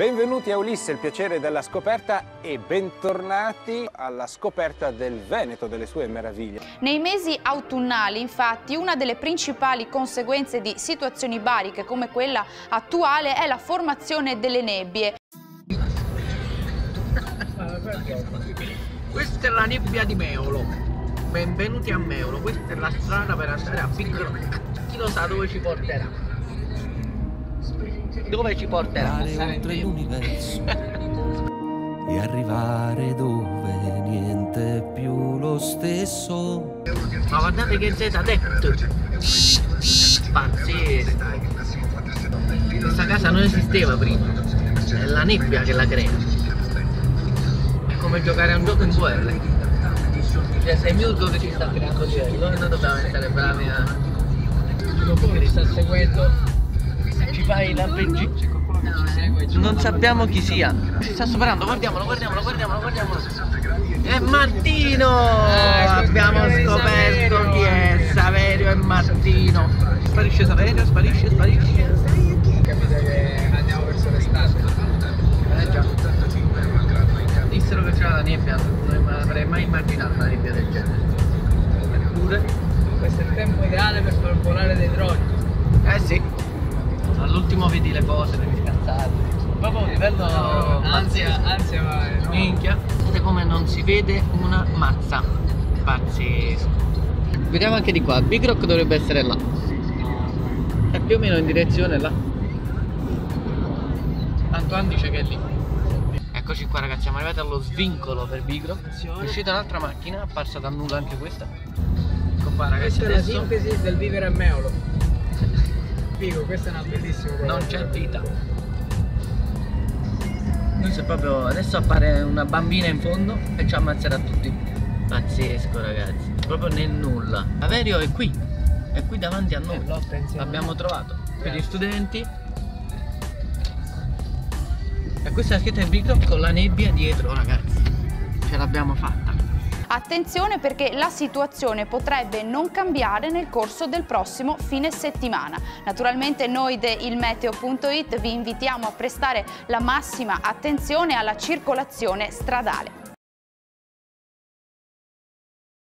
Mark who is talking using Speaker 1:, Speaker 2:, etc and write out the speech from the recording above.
Speaker 1: Benvenuti a Ulisse, il piacere della scoperta e bentornati alla scoperta del Veneto, delle sue meraviglie.
Speaker 2: Nei mesi autunnali, infatti, una delle principali conseguenze di situazioni bariche come quella attuale è la formazione delle nebbie.
Speaker 3: Questa è la nebbia di Meolo. Benvenuti a Meolo, questa è la strada per andare a Piccolo. Chi lo sa dove ci porterà? Dove ci porterà?
Speaker 4: Oltre l'universo e arrivare dove niente è più lo stesso.
Speaker 3: Ma guardate che Z ha detto! Pazzesco! Questa casa non esisteva prima, è la nebbia che la crea. È come giocare a un gioco in guerra. Cioè sei Mirko che ci sta creando livello e noi dobbiamo essere bravi a. Dopo che sta seguendo ci fai lampeggi non sappiamo chi sia. ci sta superando guardiamolo guardiamolo guardiamolo guardiamolo. È Martino abbiamo scoperto chi è Saverio. E Martino sparisce Saverio sparisce sparisce.
Speaker 5: Capite che andiamo verso l'estate
Speaker 3: eh già. Dissero che c'era la nebbia non avrei mai immaginato una nebbia del genere. Eppure?
Speaker 5: Questo è il tempo ideale per far volare dei droni.
Speaker 3: Eh sì vedi le cose, devi scazzare. Proprio a livello.
Speaker 5: ansia, ansia vai, no?
Speaker 3: Minchia. Vedete come non si vede una mazza. Pazzesco. Vediamo anche di qua, Big Rock dovrebbe essere là. È più o meno in direzione là. Antoine dice che è lì. Eccoci qua ragazzi, siamo arrivati allo svincolo per Big Rock. È uscita un'altra macchina, apparsa da nulla anche questa. Ecco qua ragazzi.
Speaker 5: Questa è la
Speaker 3: adesso...
Speaker 5: sintesi del vivere a Meolo. Figo, questa è una bellissima cosa.
Speaker 3: Non c'è vita. Questo è proprio. Adesso appare una bambina in fondo e ci ammazzerà tutti. Pazzesco ragazzi. Proprio nel nulla. Averio è qui. È qui davanti a noi. L'abbiamo trovato. Per gli studenti. E questa è la scritta in Rock con la nebbia dietro ragazzi. Ce l'abbiamo fatta.
Speaker 2: Attenzione perché la situazione potrebbe non cambiare nel corso del prossimo fine settimana. Naturalmente noi de ilmeteo.it vi invitiamo a prestare la massima attenzione alla circolazione stradale.